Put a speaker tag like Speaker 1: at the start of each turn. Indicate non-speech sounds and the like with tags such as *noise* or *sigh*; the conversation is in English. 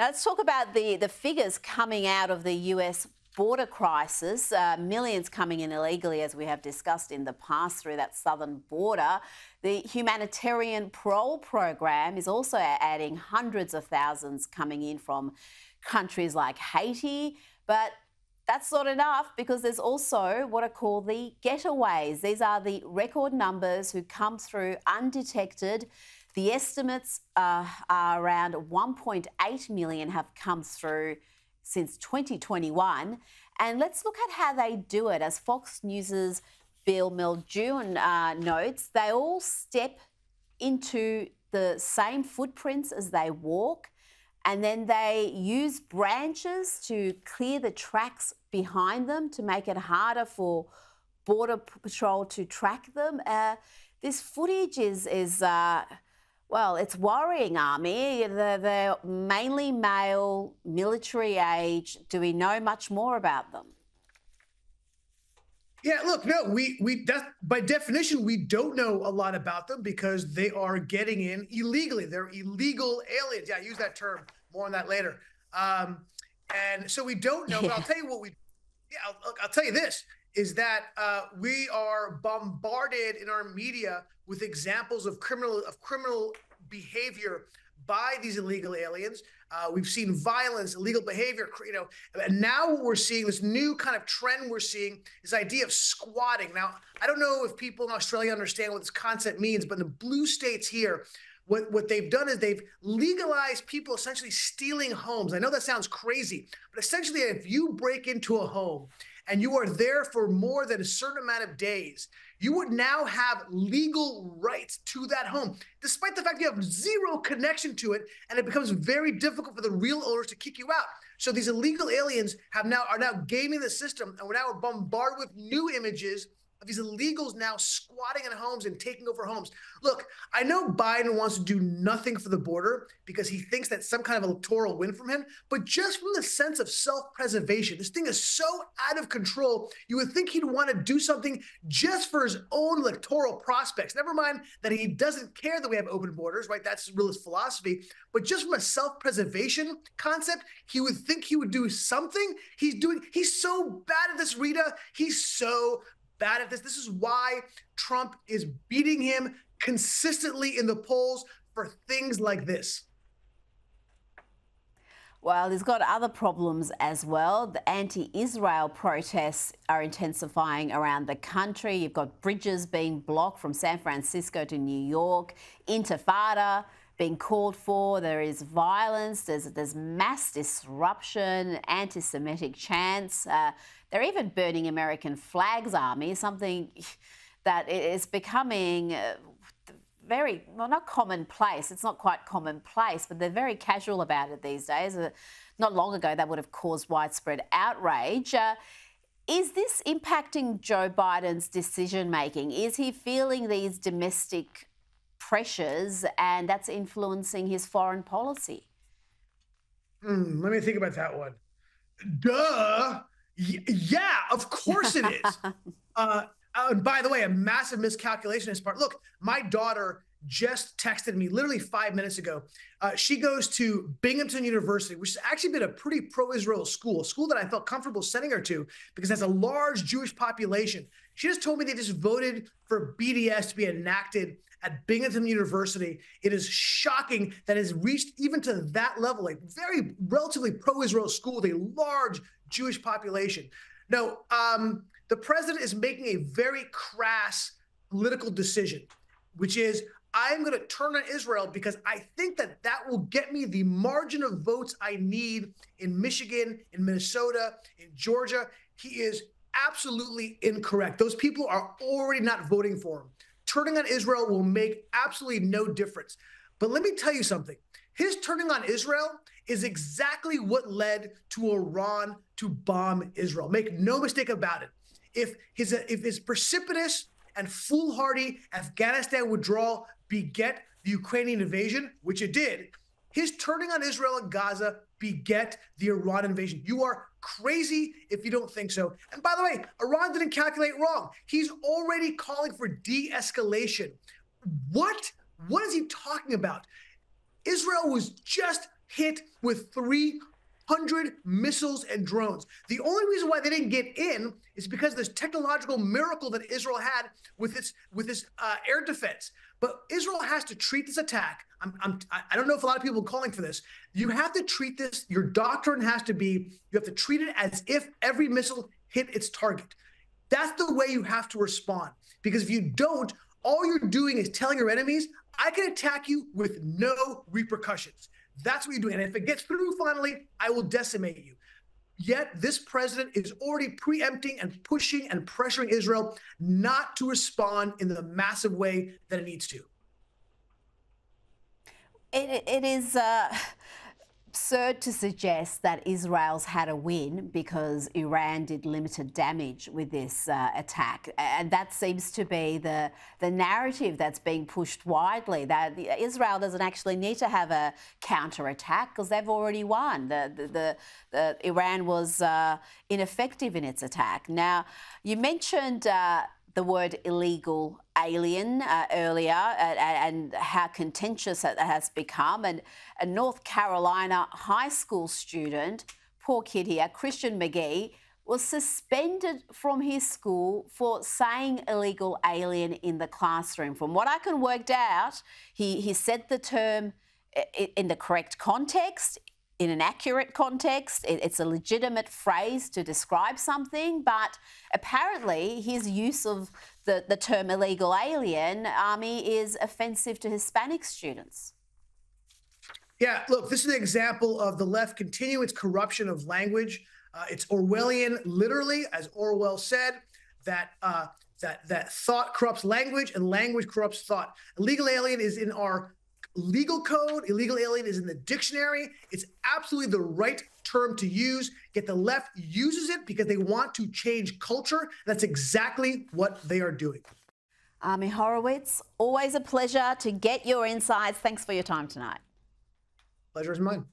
Speaker 1: Now let's talk about the, the figures coming out of the US border crisis. Uh, millions coming in illegally, as we have discussed in the past, through that southern border. The humanitarian parole program is also adding hundreds of thousands coming in from countries like Haiti. But that's not enough because there's also what are called the getaways. These are the record numbers who come through undetected the estimates uh, are around 1.8 million have come through since 2021. And let's look at how they do it. As Fox News's Bill Melugin uh, notes, they all step into the same footprints as they walk, and then they use branches to clear the tracks behind them to make it harder for Border Patrol to track them. Uh, this footage is is uh, well, it's worrying, Ami. They're, they're mainly male, military age. Do we know much more about them?
Speaker 2: Yeah, look, no, we we that, by definition we don't know a lot about them because they are getting in illegally. They're illegal aliens. Yeah, I use that term. More on that later. Um, and so we don't know. But I'll *laughs* tell you what we. Yeah, I'll, I'll tell you this is that uh, we are bombarded in our media with examples of criminal of criminal behavior by these illegal aliens. Uh, we've seen violence, illegal behavior, you know, and now what we're seeing, this new kind of trend we're seeing, this idea of squatting. Now, I don't know if people in Australia understand what this concept means, but in the blue states here, what, what they've done is they've legalized people essentially stealing homes. I know that sounds crazy, but essentially, if you break into a home and you are there for more than a certain amount of days, you would now have legal rights to that home, despite the fact you have zero connection to it, and it becomes very difficult for the real owners to kick you out. So these illegal aliens have now are now gaming the system, and we're now bombarded with new images of these illegals now squatting in homes and taking over homes. Look, I know Biden wants to do nothing for the border because he thinks that's some kind of electoral win from him, but just from the sense of self preservation, this thing is so out of control. You would think he'd want to do something just for his own electoral prospects. Never mind that he doesn't care that we have open borders, right? That's real philosophy. But just from a self preservation concept, he would think he would do something. He's doing, he's so bad at this, Rita. He's so bad at this. This is why Trump is beating him consistently in the polls for things like this.
Speaker 1: Well, he's got other problems as well. The anti Israel protests are intensifying around the country. You've got bridges being blocked from San Francisco to New York, intifada being called for. There is violence, there's, there's mass disruption, anti Semitic chants. Uh, they're even burning American flags, Ami, something *laughs* that is becoming uh, very, well, not commonplace. It's not quite commonplace, but they're very casual about it these days. Uh, not long ago, that would have caused widespread outrage. Uh, is this impacting Joe Biden's decision making? Is he feeling these domestic pressures and that's influencing his foreign policy?
Speaker 2: Mm, let me think about that one. Duh yeah, of course it is. *laughs* uh, and by the way, a massive miscalculation on his part. Look, my daughter just texted me literally five minutes ago. Uh, she goes to Binghamton University, which has actually been a pretty pro-Israel school, a school that I felt comfortable sending her to because it has a large Jewish population. She just told me they just voted for BDS to be enacted at Binghamton University. It is shocking that it has reached even to that level, a very relatively pro-Israel school with a large Jewish population. No, um, the president is making a very crass political decision, which is I'm going to turn on Israel because I think that that will get me the margin of votes I need in Michigan, in Minnesota, in Georgia. He is absolutely incorrect. Those people are already not voting for him. Turning on Israel will make absolutely no difference. But let me tell you something his turning on Israel is exactly what led to Iran to bomb Israel. Make no mistake about it. If his if his precipitous and foolhardy Afghanistan withdrawal beget the Ukrainian invasion, which it did, his turning on Israel and Gaza beget the Iran invasion. You are crazy if you don't think so. And by the way, Iran didn't calculate wrong. He's already calling for de escalation. What? What is he talking about? Israel was just hit with 300 missiles and drones. The only reason why they didn't get in is because this technological miracle that Israel had with its with its uh, air defense. But Israel has to treat this attack. I'm, I'm, I don't know if a lot of people are calling for this. You have to treat this. Your doctrine has to be. You have to treat it as if every missile hit its target. That's the way you have to respond. Because if you don't, all you're doing is telling your enemies, I can attack you with no repercussions. That's what you're doing. And if it gets through finally, I will decimate you. Yet this president is already preempting and pushing and pressuring Israel not to respond in the massive way that it needs to.
Speaker 1: it, it is. Uh absurd to suggest that Israel's had a win because Iran did limited damage with this uh, attack. And that seems to be the, the narrative that's being pushed widely that Israel doesn't actually need to have a counterattack because they've already won. The, the, the, the Iran was uh, ineffective in its attack. Now, you mentioned. Uh, the word illegal alien uh, earlier and, and, how contentious that has become. And a North Carolina high school student, poor kid here, Christian McGhee, was suspended from his school for saying illegal alien in the classroom. From what I can work out, he, he said the term in the correct context in an accurate context. it's a legitimate phrase to describe something, but apparently his use of the, the term illegal alien, Ami is offensive to Hispanic students.
Speaker 2: Yeah, look, this is an example of the left continue its corruption of language. Uh, it's Orwellian, literally, as Orwell said, that uh, that that thought corrupts language and language corrupts thought. Illegal alien is in our legal code. Illegal alien is in the dictionary. It's absolutely the right term to use. Yet the left uses it because they want to change culture. That's exactly what they are doing.
Speaker 1: Ami Horowitz, always a pleasure to get your insights. Thanks for your time tonight.
Speaker 2: Pleasure is mine.